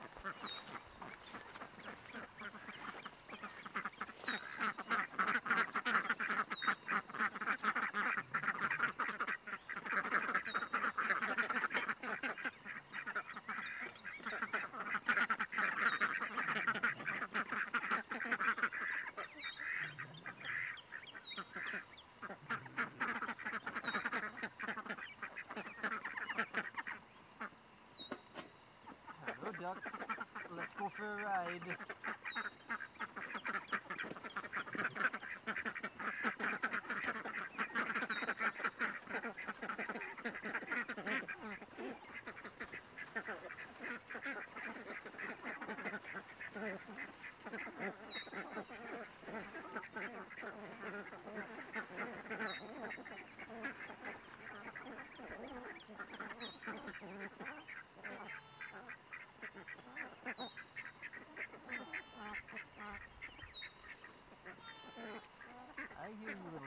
Ha ha ha. Ducks. Let's go for a ride. right you.